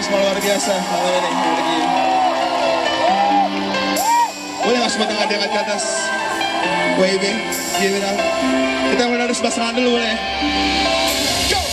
semua luar biasa malam ini. Lagi. Boleh mas semua tangan diangkat ke atas. WIB, give up. Kita mulai dari sebelah serangan dulu boleh. Go!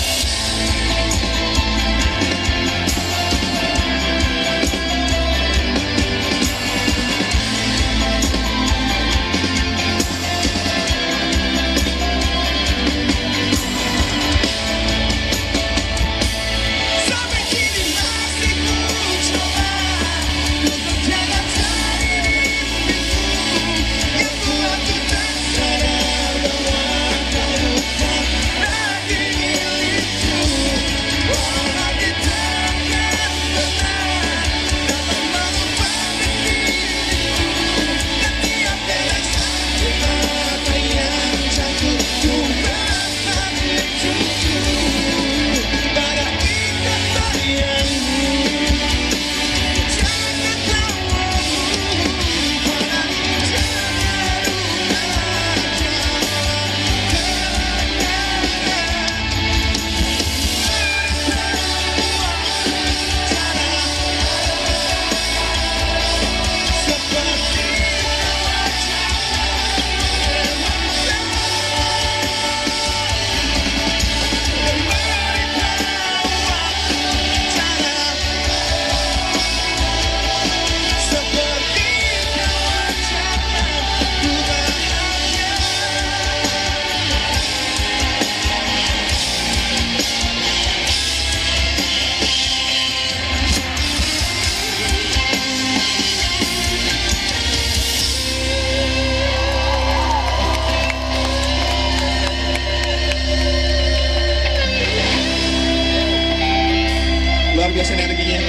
Biasa energinya.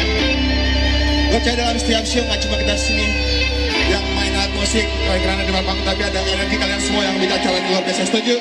Gue percaya dalam setiap show nggak cuma kita sini yang main alat musik, karena di panggung tapi ada energi kalian semua yang acara ini luar biasa. Setuju?